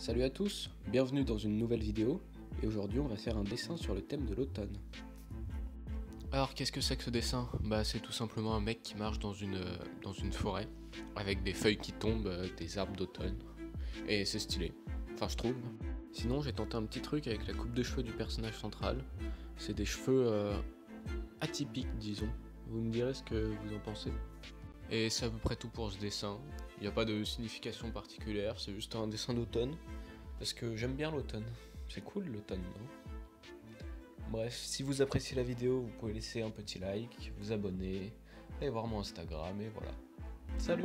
Salut à tous, bienvenue dans une nouvelle vidéo, et aujourd'hui on va faire un dessin sur le thème de l'automne. Alors qu'est-ce que c'est que ce dessin? Bah c'est tout simplement un mec qui marche dans une, euh, dans une forêt, avec des feuilles qui tombent, euh, des arbres d'automne, et c'est stylé, enfin je trouve. Sinon j'ai tenté un petit truc avec la coupe de cheveux du personnage central, c'est des cheveux euh, atypiques disons, vous me direz ce que vous en pensez. Et c'est à peu près tout pour ce dessin. Il n'y a pas de signification particulière, c'est juste un dessin d'automne. Parce que j'aime bien l'automne. C'est cool l'automne, non? Bref, si vous appréciez la vidéo, vous pouvez laisser un petit like, vous abonner, aller voir mon Instagram et voilà. Salut